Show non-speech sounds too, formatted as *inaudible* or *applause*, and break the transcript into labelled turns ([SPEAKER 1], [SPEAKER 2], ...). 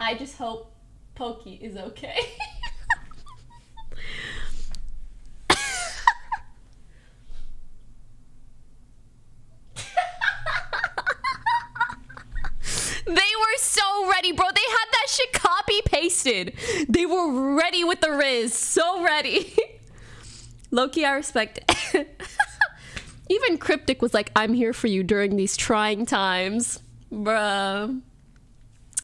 [SPEAKER 1] I just hope Pokey is okay. They were so ready, bro. They had that shit copy pasted. They were ready with the Riz. So ready. Loki, I respect. *laughs* Even Cryptic was like, I'm here for you during these trying times. Bruh.